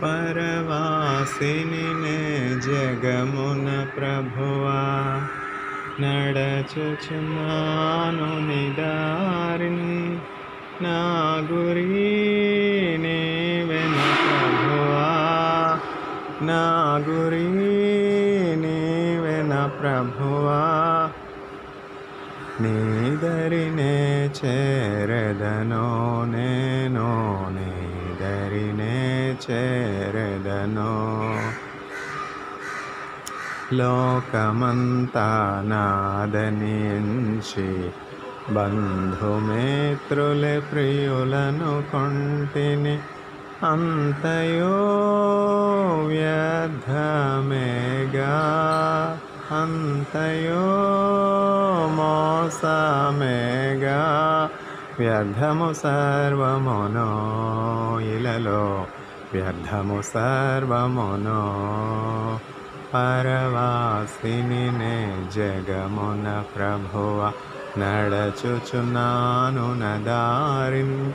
परवासिनि जगमुन प्रभुवा नडचनानु नागुरी निवेन प्रभुवा नागुरीनि vena प्रभुवा। निधरिणे चेरदनो नेनो చేరదనో లోకమంతా నాదని ఎంచి బంధుమిత్రులే ప్రియులను కొంటిని అంతయో వ్యర్థమేగా అంతయో మోసమేగా వ్యర్థము సర్వమునో ఇలలో व्यर्थमु सर्वमुनो परवासिनि ने जगमुन प्रभुव नडचुचुनानु न दारिन्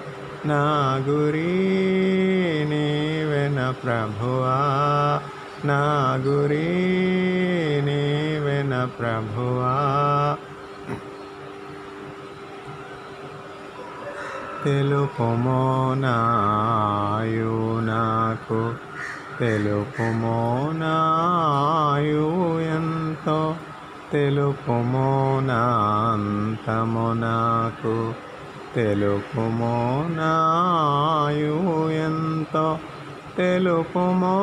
नागुरीणी न प्रभुवा नागुरीनिवे न प्रभुवा। తెలుపుమో నాయు నాకు. తెలుపుమో నాయు ఎంతో. తెలుపుమో నాంతము నాకు. తెలుపుమో నాయు ఎంతో. తెలుపుమో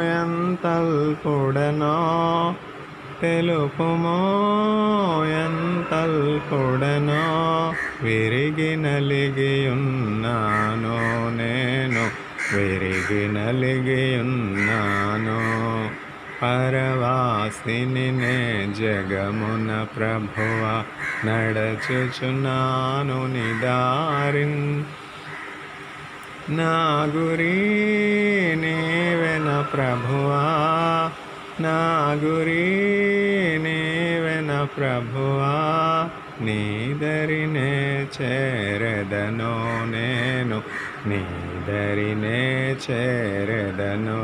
ఎంతల్పుడనో తెలుపుమో ఎంతల్పుడనో విరిగి నలిగి ఉన్నాను నేను విరిగి నలిగి ఉన్నాను. పరవాసిని నే జగమున ప్రభువ నడచుచున్నాను నిదారిన్. నా గురి నీవెన ప్రభువా నా గురి నీవెన ప్రభువా నీదరినే చేరదను నేను నీదరినే చేరదను.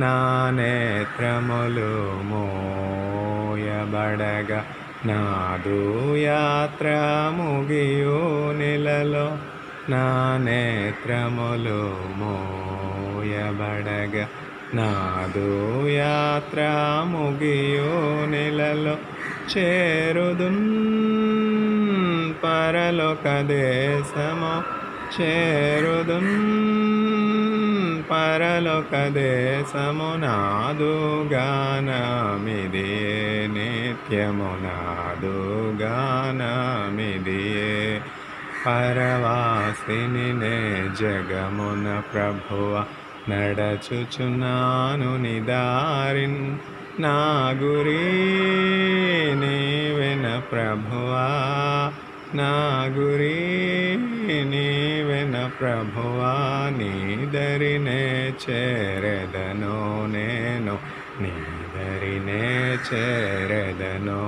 నా నేత్రములు మోయబడగా నాదు యాత్ర ముగియు నెలలో. నా నేత్రములు మోయబడగా నాదో యాత్ర ముగియో నెలలో చేరుదున్ పరలోక దేశము చేరుదున్ పరలోక దేశము నాదుగానమిది నిత్యము నాదుగానమిది పరవాసిని జగమున ప్రభువ నడచుచున్నాను నిదారిన్ నా గురి నీవెన ప్రభువా నా గురి నీవెన ప్రభువా నీదరినే చేరదను నేను నీదరినే చేరదను.